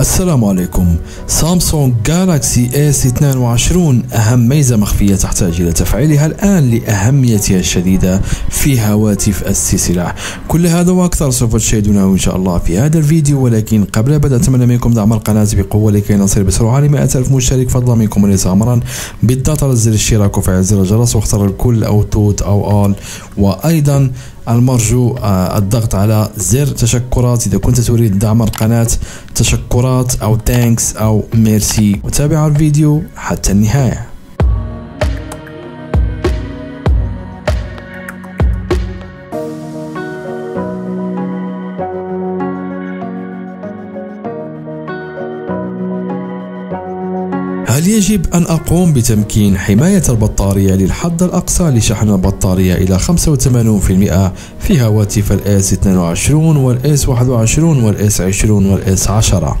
السلام عليكم. سامسونج جالاكسي S 22 أهم ميزة مخفية تحتاج إلى تفعيلها الآن لأهميتها الشديدة في هواتف السلسلة. كل هذا وأكثر سوف تشاهدونه إن شاء الله في هذا الفيديو. ولكن قبل بدء أتمنى منكم دعم القناة بقوة لكي نصل بسرعة ل 100 ألف مشترك. فضلا منكم وليس أمرا. بالضغط على زر الاشتراك وفعل زر الجرس واختار الكل أو tout أو all. وأيضا المرجو آه، الضغط على زر تشكرات. إذا كنت تريد دعم القناة تشكرات أو تانكس أو ميرسي وتابع الفيديو حتى النهاية. هل يجب أن أقوم بتمكين حماية البطارية للحد الأقصى لشحن البطارية إلى 85% في هواتف الاس 22 والاس 21 والاس 20 والاس 10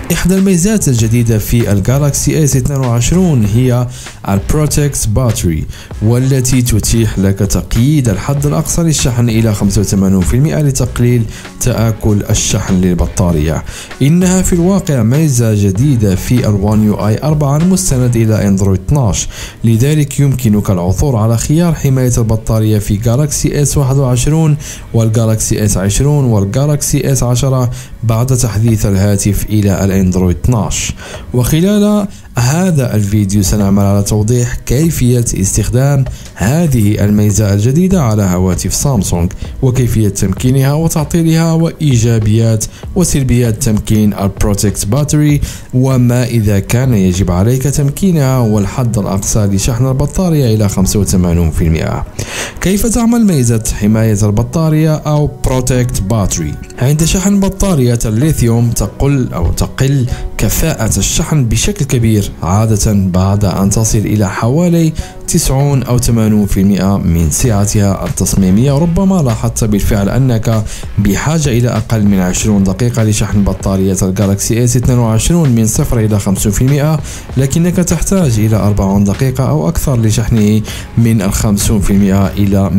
إحدى الميزات الجديدة في الجالاكسي S 22 هي ال protect battery والتي تتيح لك تقييد الحد الأقصى للشحن إلى 85% لتقليل تآكل الشحن للبطارية. إنها في الواقع ميزة جديدة في ال One UI 4 المستند إلى اندرويد 12 لذلك يمكنك العثور على خيار حماية البطارية في Galaxy S 21 وال Galaxy S 20 وال Galaxy S 10 بعد تحديث الهاتف إلى ال Android 12 وخلال هذا الفيديو سنعمل على توضيح كيفية استخدام هذه الميزة الجديدة على هواتف سامسونج وكيفية تمكينها وتعطيلها وإيجابيات وسلبيات تمكين ال Protect Battery وما إذا كان يجب عليك تمكينها والحد الأقصى لشحن البطارية إلى 85% كيف تعمل ميزة حماية البطارية أو Protect Battery عند شحن بطارية الليثيوم تقل أو تقل كفاءة الشحن بشكل كبير عادة بعد أن تصل إلى حوالي 90 أو 80% من سعتها التصميمية. ربما لاحظت بالفعل أنك بحاجة إلى أقل من 20 دقيقة لشحن بطارية الجالكسي S 22 من 0 إلى 50% لكنك تحتاج إلى 40 دقيقة أو أكثر لشحنه من 50% إلى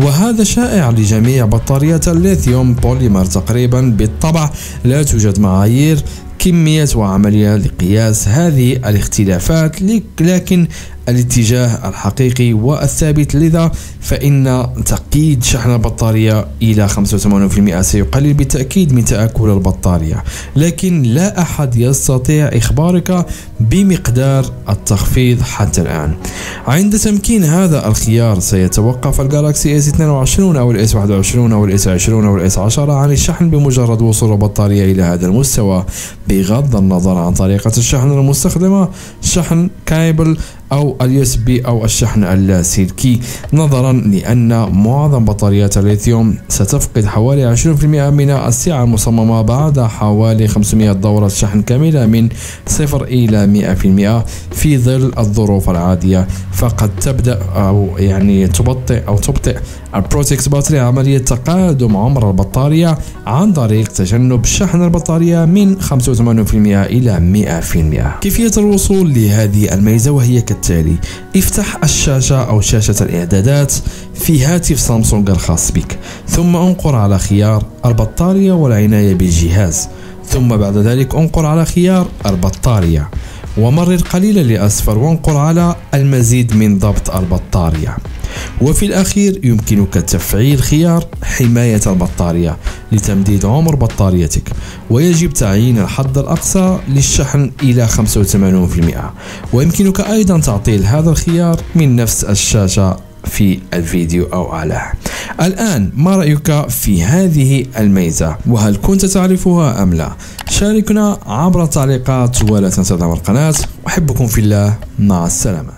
100% وهذا شائع لجميع بطاريات الليثيوم بوليمر تقريبا بالطبع. لا توجد معايير كمية وعملية لقياس هذه الاختلافات لكن الاتجاه الحقيقي والثابت. لذا فإن تقييد شحن البطارية إلى 85% سيقلل بالتأكيد من تآكل البطارية. لكن لا أحد يستطيع إخبارك بمقدار التخفيض حتى الآن. عند تمكين هذا الخيار سيتوقف ال Galaxy S 22 أو ال S 21 أو ال S 20 أو ال S 10 عن الشحن بمجرد وصول البطارية إلى هذا المستوى. بغض النظر عن طريقة الشحن المستخدمة شحن كايبل أو ال USB أو الشحن اللاسلكي. نظرا لأن معظم بطاريات الليثيوم ستفقد حوالي 20% من السعة المصممة بعد حوالي 500 دورة شحن كاملة من 0 إلى 100% في ظل الظروف العادية. فقد تبدأ أو يعني تبطئ أو تبطئ ال Protect Battery عملية تقادم عمر البطارية عن طريق تجنب شحن البطارية من 85% إلى 100% كيفية الوصول لهذه الميزة وهي كالتالي افتح الشاشة أو شاشة الإعدادات في هاتف سامسونج الخاص بك ثم انقر على خيار البطارية والعناية بالجهاز ثم بعد ذلك انقر على خيار البطارية. ومرر قليلا لأسفل وانقر على المزيد من ضبط البطارية. وفي الأخير يمكنك تفعيل خيار حماية البطارية. لتمديد عمر بطاريتك. ويجب تعيين الحد الأقصى للشحن إلى 85% ويمكنك أيضا تعطيل هذا الخيار من نفس الشاشة في الفيديو أو أعلاه الآن ما رأيك في هذه الميزة؟ وهل كنت تعرفها أم لا؟ شاركنا عبر التعليقات ولا تنسى دعم القناة. أحبكم في الله. مع السلامة.